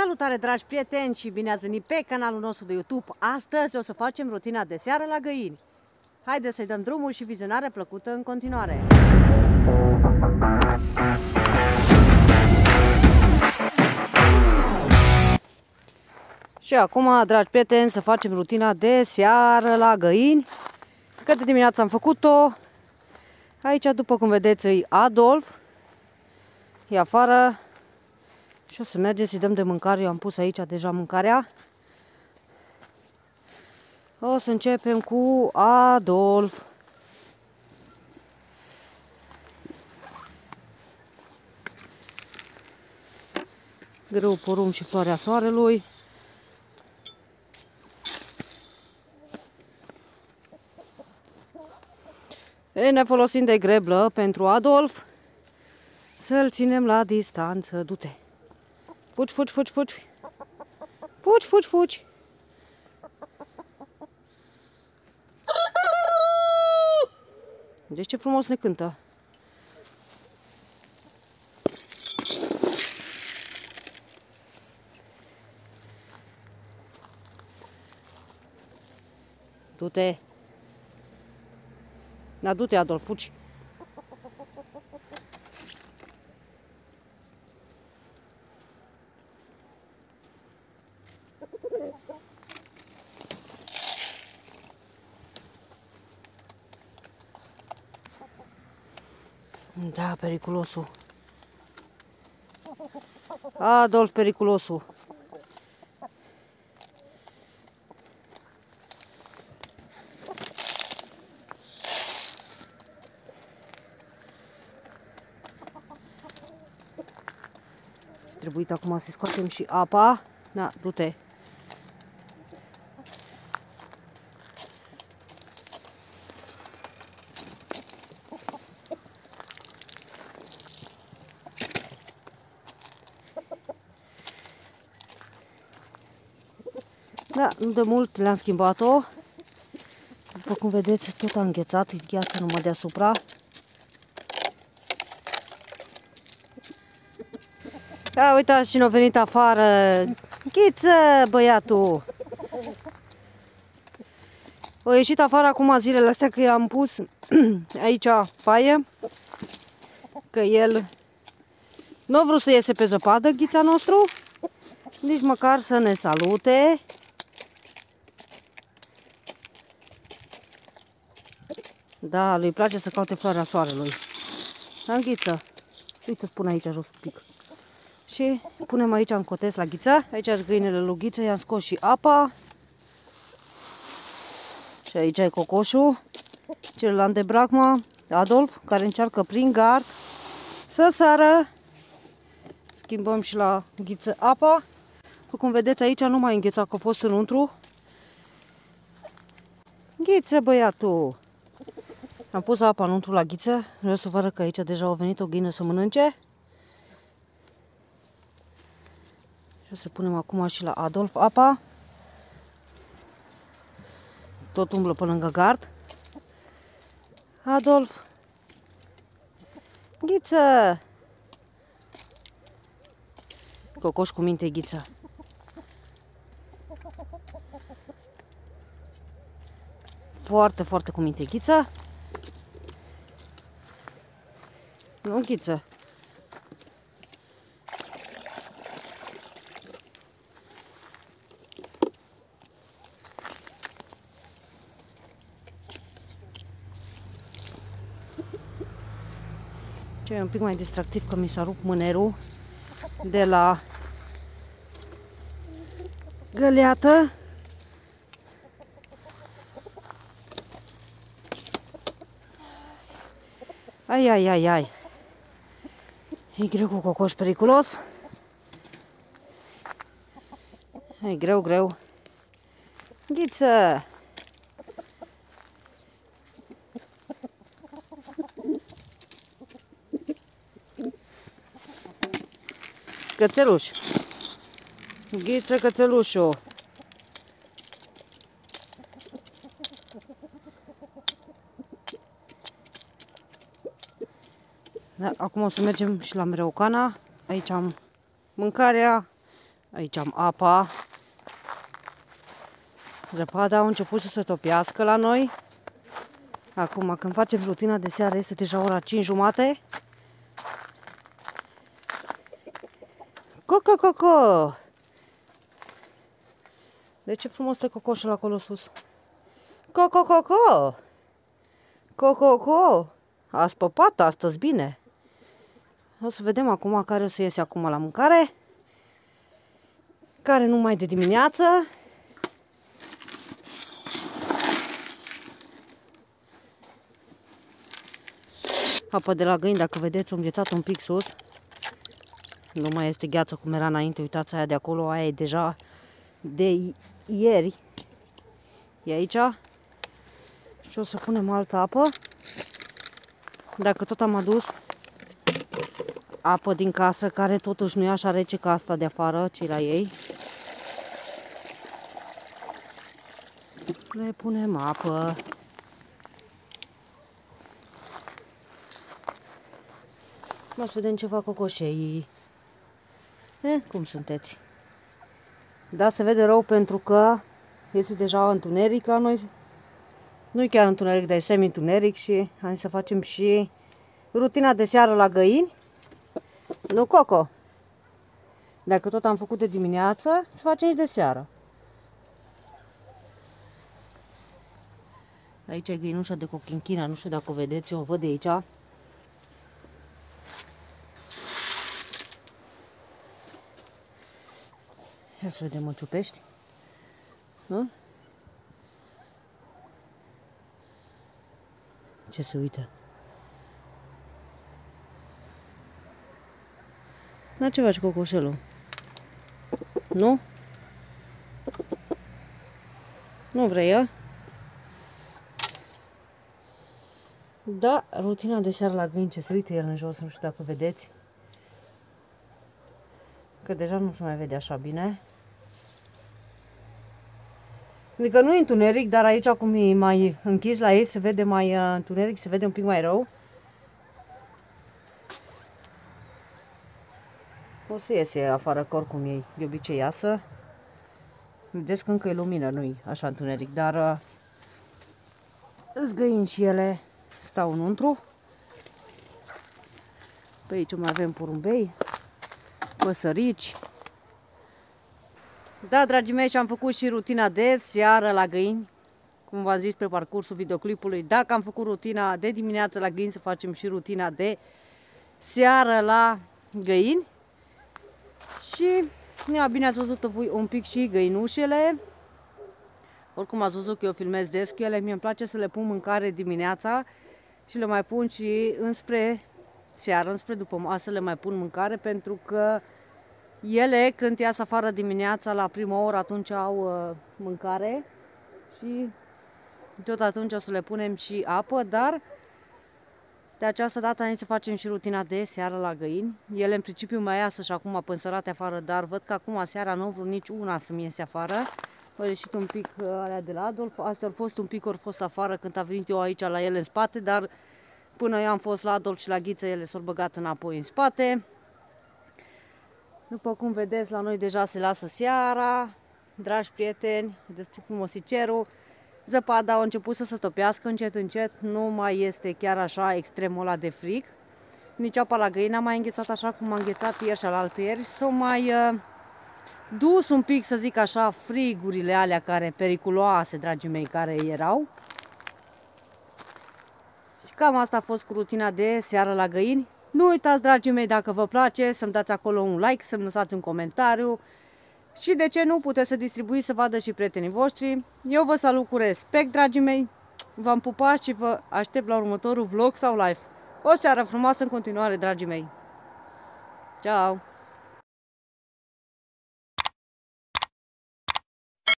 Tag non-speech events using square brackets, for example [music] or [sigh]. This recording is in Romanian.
Salutare dragi prieteni și bine ați venit pe canalul nostru de YouTube. Astăzi o să facem rutina de seară la găini. Haideți să-i dăm drumul și vizionare plăcută în continuare. Și acum, dragi prieteni, să facem rutina de seară la găini. Că de dimineață am făcut-o. Aici, după cum vedeți, e Adolf. E afară și o să mergem să-i dăm de mâncare. Eu am pus aici deja mâncarea. O să începem cu Adolf. Greu porum și floarea soarelui. E, ne folosim de greblă pentru Adolf. Să-l ținem la distanță. Du-te! Fugi, fugi, fugi, fugi. Fugi, fugi, fugi. Deci ce frumos ne cântă. Du-te. Na, du-te, Adolf, fugi. Da, periculosul. Adolf, periculosul. Trebuie acum să scoatem și apa. Da, du-te. Da, nu de mult le-am schimbat-o. După cum vedeți, tot a înghețat, e gheață numai deasupra. Da, uitați cine a venit afară. Ghiță, băiatul. O ieșit afară acum zilele astea că i-am pus [clears throat] aici faie. Că el nu a vrut să iese pe zăpadă, ghița nostru. Nici măcar să ne salute. Da, lui place să caute floarea soarelui. Am ghiță. Uite, pun aici jos un pic. Și punem aici în cotes la ghiță. Aici sunt găinile lui ghiță, i-am scos și apa. Și aici e cocoșul. Celălalt de bracma, Adolf, care încearcă prin gard să sară. Schimbăm și la ghiță apa. După cum vedeți aici nu mai înghețat că a fost înăuntru. Ghiță băiatul! Am pus apa înăuntru la ghiță. Vreau să vă arăt că aici deja au venit o ghină să mănânce. Și o să punem acum și la Adolf apa. Tot umblă pe lângă gard. Adolf. Ghiță! Cocoș cu minte ghiță. Foarte, foarte cu minte ghiță. Nu ghiță. Ce e un pic mai distractiv că mi s-a rupt mânerul de la găleată. Ai, ai, ai, ai. E greu cu cocoș periculos. E greu, greu. Ghiță! Cățeluș. Ghiță cățelușul. Acum o să mergem și la Mereucana. Aici am mâncarea, Aici am apa. Zăpada a început să se topiască la noi. Acum, când facem rutina de seară, este deja ora 5 jumate. Coco, coco! De ce frumos stă cocoșul acolo sus? Coco, coco! Coco, coco! A spăpat astăzi bine. O să vedem acum care o să iese acum la mâncare. Care numai de dimineață. Apa de la găini, dacă vedeți, o înghețat un pic sus. Nu mai este gheață cum era înainte. Uitați aia de acolo, aia e deja de ieri. E aici. Și o să punem altă apă. Dacă tot am adus apă din casă, care totuși nu e așa rece ca asta de afară, ci la ei. Le punem apă. Mă să vedem ce fac cocoșei. Eh, cum sunteți? Da, se vede rău pentru că este deja întuneric la noi. Nu e chiar întuneric, dar e semi-întuneric și am zis să facem și rutina de seară la găini. Nu, Coco? Dacă tot am făcut de dimineață, să facem și de seară. Aici e găinușa de cochinchina, nu știu dacă o vedeți, o văd de aici. Ia să vedem, mă ciupești? Nu? Ce se uită? Da, ce faci cocoșelul? Nu? Nu vrei, a? Da, rutina de seară la gâini, ce se uită el în jos, nu știu dacă vedeți. Că deja nu se mai vede așa bine. Adică nu e întuneric, dar aici cum e mai închis la ei, se vede mai uh, întuneric, se vede un pic mai rău. O să iese afară, că oricum ei de obicei iasă. Vedeți că încă e lumină, nu-i așa întuneric, dar uh, zgăini și ele stau înăuntru. Pe aici mai avem porumbei, păsărici. Da, dragii mei, și-am făcut și rutina de seară la găini, cum v-am zis pe parcursul videoclipului. Dacă am făcut rutina de dimineață la găini, să facem și rutina de seară la găini. Și, bine ați văzut voi un pic și găinușele. Oricum ați văzut că eu filmez des cu ele, mie îmi place să le pun mâncare dimineața și le mai pun și înspre seară, înspre după masă le mai pun mâncare pentru că ele când ies afară dimineața la prima oră atunci au uh, mâncare și tot atunci o să le punem și apă, dar de această dată am să facem și rutina de seară la găini. Ele în principiu mai iasă și acum pânzărate afară, dar văd că acum seara nu vreau nici una să-mi iese afară. Au ieșit un pic uh, alea de la Adolf. Astea au fost un pic, ori fost afară când a venit eu aici la ele în spate, dar până eu am fost la Adolf și la Ghiță, ele s-au băgat înapoi în spate. După cum vedeți, la noi deja se lasă seara. Dragi prieteni, vedeți ce frumos e cerul. Zăpada a început să se topească încet, încet. Nu mai este chiar așa extremul ăla de frig. Nici apa la găină a mai înghețat așa cum a înghețat ieri și alaltă ieri. S-au mai uh, dus un pic, să zic așa, frigurile alea care periculoase, dragii mei, care erau. Și cam asta a fost cu rutina de seară la găini. Nu uitați, dragii mei, dacă vă place, să-mi dați acolo un like, să-mi lăsați un comentariu și de ce nu puteți să distribuiți să vadă și prietenii voștri. Eu vă salut cu respect, dragii mei, v-am pupat și vă aștept la următorul vlog sau live. O seară frumoasă în continuare, dragii mei. Ciao!